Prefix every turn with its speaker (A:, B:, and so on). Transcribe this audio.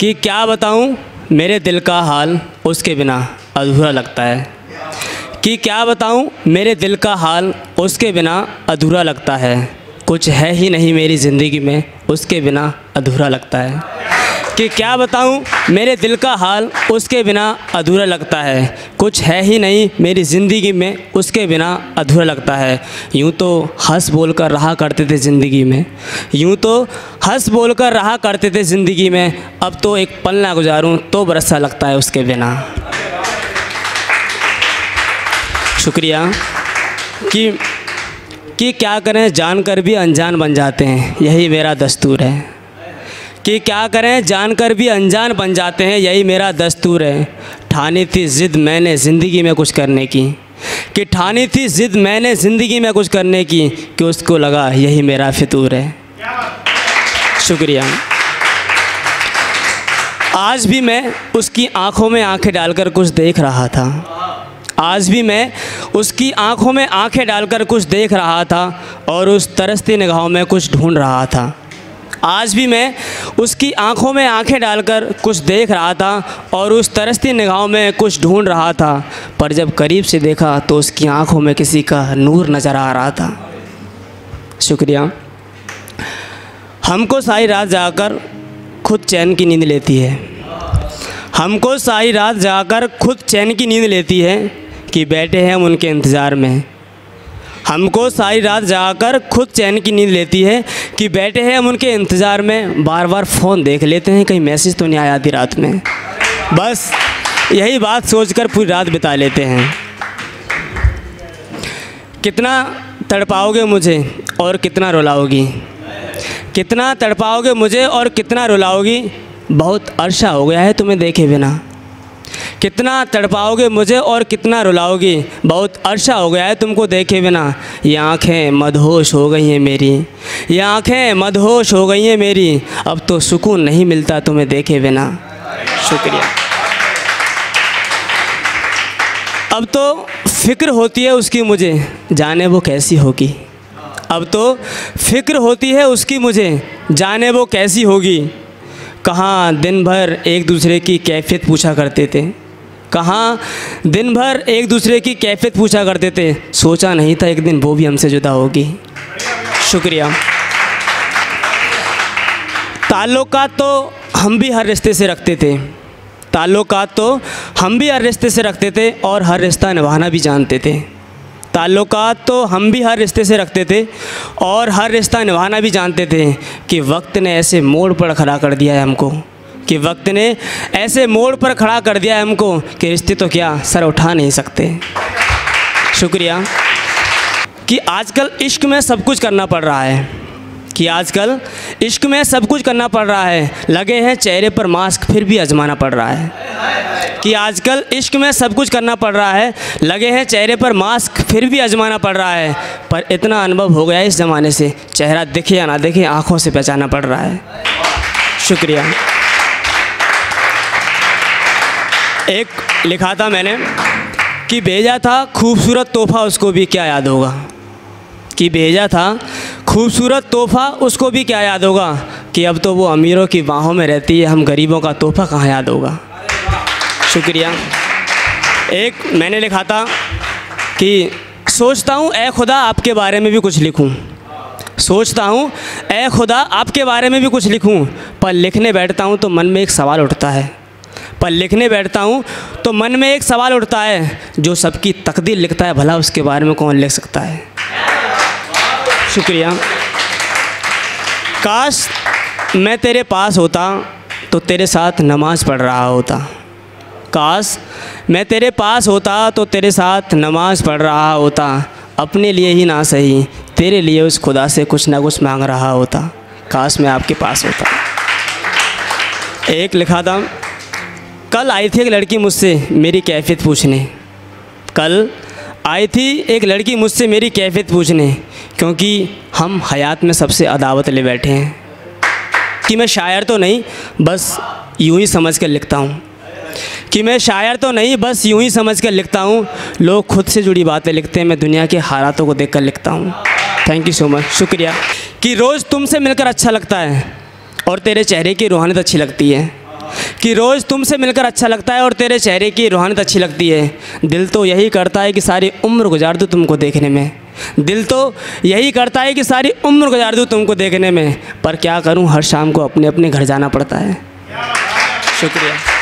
A: कि क्या बताऊँ, मेरे दिल का हाल उसके बिना अधूरा लगता है। कि क्या बताऊँ, मेरे दिल का हाल उसके बिना अधूरा लगता है। कुछ है ही नहीं मेरी ज़िंदगी में, उसके बिना अधूरा लगता है। कि क्या बताऊँ, मेरे दिल का हाल उसके बिना अधूरा लगता है। कुछ है ही नहीं मेरी ज़िंदगी में, उसके बिना अधूरा लगता है। यूँ तो हंस बोल कर रहा करते थे ज़िंदगी में। यूँ तो हंस बोल कर रहा करते थे ज़िंदगी में। अब तो एक पल ना गुजारूँ तो बरसा लगता है उसके बिना। शुक्रिया। कि कि क्या करें, जानकर भी अनजान बन जाते हैं। यही मेरा दस्तूर है। कि क्या करें? जानकर भी अनजान बन जाते हैं, यही मेरा दस्तूर है। ठानी थी ज़िद मैंने ज़िंदगी में कुछ करने की। कि ठानी थी ज़िद मैंने ज़िंदगी में कुछ करने की, कि उसको लगा यही मेरा फितूर है। शुक्रिया। आज भी मैं उसकी आँखों में आँखें डालकर कुछ देख रहा था। आज भी मैं उसकी आँखों में आँखें डालकर कुछ देख रहा था और उस तरसती निगाहों में कुछ ढूंढ रहा था। आज भी मैं उसकी आँखों में आँखें डालकर कुछ देख रहा था और उस तरसती निगाहों में कुछ ढूंढ रहा था, पर जब करीब से देखा तो उसकी आँखों में किसी का नूर नज़र आ रहा था। शुक्रिया। हमको सारी रात जाकर खुद चैन की नींद लेती है। हमको सारी रात जाकर खुद चैन की नींद लेती है कि बैठे हैं हम उनके इंतज़ार में। हमको सारी रात जाकर खुद चैन की नींद लेती है कि बैठे हैं हम उनके इंतज़ार में बार बार फ़ोन देख लेते हैं, कहीं मैसेज तो नहीं आया आधी रात में। बस यही बात सोचकर पूरी रात बिता लेते हैं। कितना तड़पाओगे मुझे और कितना रुलाओगी? कितना तड़पाओगे मुझे और कितना रुलाओगी? बहुत अरसा हो गया है तुम्हें देखे बिना। कितना तड़पाओगे मुझे और कितना रुलाओगी? बहुत अरसा हो गया है तुमको देखे बिना। ये आँखें मदहोश हो गई हैं मेरी। ये आँखें मदहोश हो गई हैं मेरी। अब तो सुकून नहीं मिलता तुम्हें देखे बिना। शुक्रिया। अब तो फ़िक्र होती है उसकी मुझे। जाने वो कैसी होगी। अब तो फ़िक्र होती है उसकी मुझे। जाने वो कैसी होगी। कहाँ दिन भर एक दूसरे की कैफियत पूछा करते थे? कहाँ दिन भर एक दूसरे की कैफियत पूछा करते थे? सोचा नहीं था एक दिन वो भी हमसे जुदा होगी। शुक्रिया। ताल्लुकात तो हम भी हर रिश्ते से रखते थे। ताल्लुकात तो हम भी हर रिश्ते से रखते थे और हर रिश्ता निभाना भी जानते थे। ताल्लुकात तो हम भी हर रिश्ते से रखते थे और हर रिश्ता निभाना भी जानते थे कि वक्त ने ऐसे मोड़ पर खड़ा कर दिया है हमको, कि वक्त ने ऐसे मोड़ पर खड़ा कर दिया है हमको कि रिश्ते तो क्या सर उठा नहीं सकते। शुक्रिया। कि आजकल इश्क में सब कुछ करना पड़ रहा है, कि आजकल इश्क में सब कुछ करना पड़ रहा है, लगे हैं चेहरे पर मास्क फिर भी आजमाना पड़ रहा है। कि आजकल इश्क में सब कुछ करना पड़ रहा है। लगे हैं चेहरे पर मास्क, फिर भी आजमाना पड़ रहा है। पर इतना अनुभव हो गया इस ज़माने से। चेहरा दिखे या ना दिखे, आँखों से पहचाना पड़ रहा है। शुक्रिया। एक लिखा था मैंने कि भेजा था खूबसूरत तोहफ़ा, उसको भी क्या याद होगा? कि भेजा था खूबसूरत तोहफ़ा, उसको भी क्या याद होगा? कि अब तो वो अमीरों की बाहों में रहती है, हम गरीबों का तोहफ़ा कहाँ याद होगा? शुक्रिया। एक मैंने लिखा था कि सोचता हूँ ए खुदा, आपके बारे में भी कुछ लिखूँ। सोचता हूँ ए खुदा, आपके बारे में भी कुछ लिखूँ। पर लिखने बैठता हूँ तो मन में एक सवाल उठता है। पर लिखने बैठता हूँ तो मन में एक सवाल उठता है, जो सबकी तकदीर लिखता है, भला उसके बारे में कौन लिख सकता है? शुक्रिया। काश मैं तेरे पास होता तो तेरे साथ नमाज़ पढ़ रहा होता। काश मैं तेरे पास होता तो तेरे साथ नमाज़ पढ़ रहा होता। अपने लिए ही ना सही, तेरे लिए उस खुदा से कुछ ना कुछ मांग रहा होता। काश मैं आपके पास होता। एक लिखा था, कल आई थी एक लड़की मुझसे मेरी कैफियत पूछने। कल आई थी एक लड़की मुझसे मेरी कैफियत पूछने, क्योंकि हम हयात में सबसे अदावत ले बैठे हैं। कि मैं शायर तो नहीं, बस यूँ ही समझ कर लिखता हूँ। कि मैं शायर तो नहीं, बस यूँ ही समझ कर लिखता हूँ। लोग खुद से जुड़ी बातें लिखते हैं, मैं दुनिया के हालातों को देख कर लिखता हूँ। थैंक यू सो मच शुक्रिया। कि रोज़ तुमसे मिलकर अच्छा लगता है और तेरे चेहरे की रूहानियत अच्छी लगती है। कि रोज़ तुमसे मिलकर अच्छा लगता है और तेरे चेहरे की रूहानियत अच्छी लगती है। दिल तो यही करता है कि सारी उम्र गुजार दूँ तुमको देखने में। दिल तो यही करता है कि सारी उम्र गुजार दूँ तुमको देखने में। पर क्या करूँ, हर शाम को अपने अपने घर जाना पड़ता है। शुक्रिया।